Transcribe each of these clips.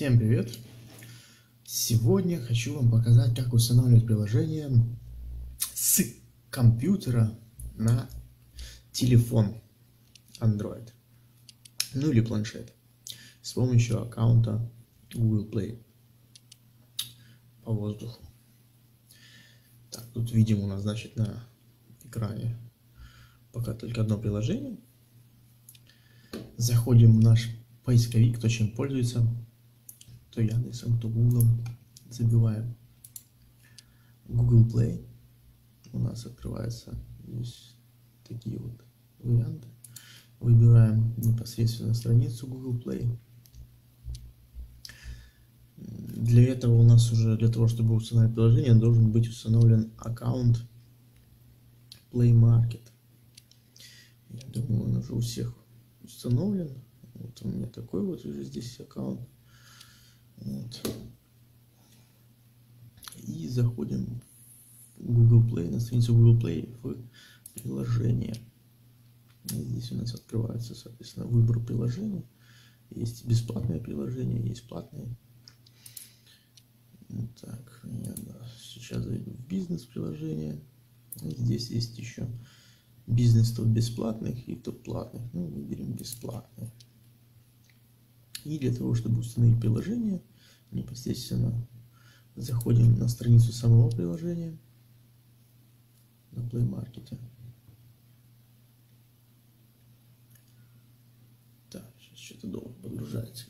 Всем привет! Сегодня хочу вам показать, как устанавливать приложение с компьютера на телефон Android, ну или планшет, с помощью аккаунта Google Play по воздуху. Так, тут видим у нас, значит, на экране пока только одно приложение. Заходим в наш поисковик, кто чем пользуется, то Яндексом, то Google. Забиваем Google Play. У нас открываются здесь такие вот варианты. Выбираем непосредственно страницу Google Play. Для этого у нас уже, для того, чтобы установить приложение, должен быть установлен аккаунт Play Market. Я думаю, он уже у всех установлен. Вот у меня такой вот уже здесь аккаунт. Вот. И заходим в Google Play, на страницу Google Play в приложение. Здесь у нас открывается, соответственно, выбор приложений. Есть бесплатные приложения, есть платные. Так, я сейчас зайду в бизнес-приложение. Здесь есть еще бизнес топ бесплатных и топ платных. Ну, выберем бесплатные. И для того, чтобы установить приложение, непосредственно заходим на страницу самого приложения на Play Market. Так, сейчас что-то долго подгружается.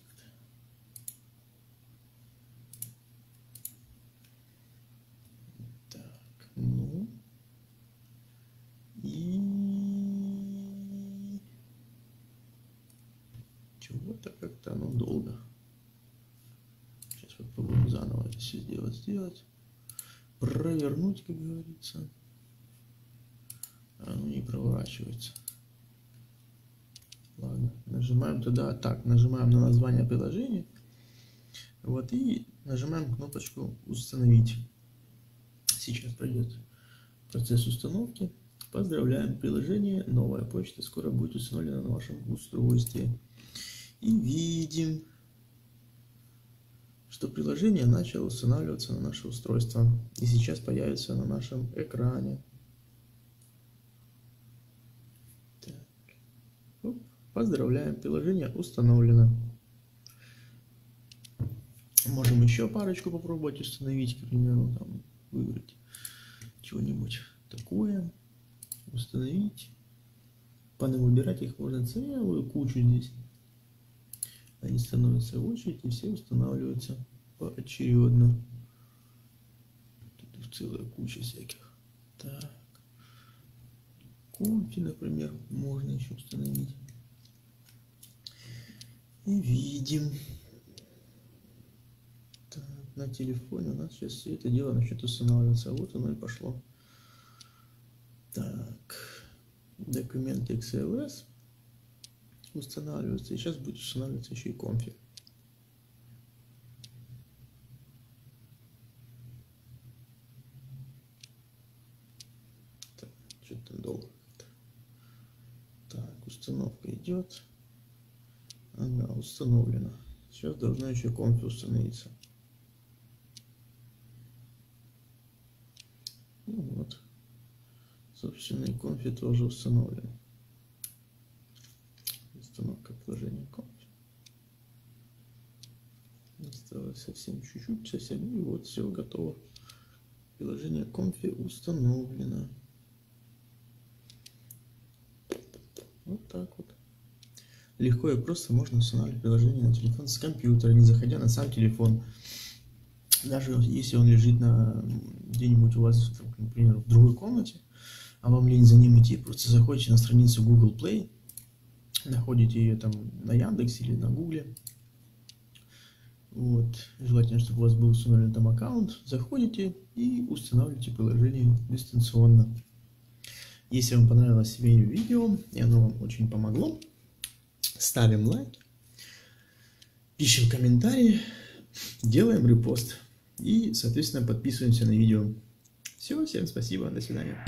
Так, ну. И чего-то как-то оно долго попробуем заново это все сделать, сделать. Провернуть, как говорится. Оно не проворачивается. Ладно, нажимаем туда, так, нажимаем на название приложения. Вот, и нажимаем кнопочку «Установить». Сейчас пройдет процесс установки. Поздравляем, приложение «Новая почта» скоро будет установлена на вашем устройстве. И видим, что приложение начало устанавливаться на наше устройство и сейчас появится на нашем экране. Так. Оп. Поздравляем, приложение установлено. Можем еще парочку попробовать установить, к примеру, там, выбрать чего-нибудь такое, установить. Понавыбирать их можно целую кучу здесь. Они становятся в очередь и все устанавливаются поочередно. Тут целая куча всяких. Так. Конфи, например, можно еще установить. И видим. Так, на телефоне у нас сейчас все это дело начнет устанавливаться. Вот оно и пошло. Так. Документы XLS устанавливается. И сейчас будет устанавливаться еще и конфиг. Что-то долго. Так, установка идет. Она установлена. Сейчас должна еще конфиг установиться. Ну вот. Собственно, и конфиг тоже установлен установка приложения конфи. Осталось совсем чуть-чуть, совсем, и вот все готово. Приложение конфи установлено. Вот так вот. Легко и просто можно устанавливать приложение на телефон с компьютера, не заходя на сам телефон. Даже если он лежит на где-нибудь у вас, например, в другой комнате, а вам лень за ним идти, просто заходите на страницу Google Play, находите ее там на Яндексе или на Гугле. Вот. Желательно, чтобы у вас был установлен там аккаунт. Заходите и устанавливаете приложение дистанционно. Если вам понравилось видео и оно вам очень помогло, ставим лайк, пишем комментарии, делаем репост и, соответственно, подписываемся на видео. Все, всем спасибо, до свидания.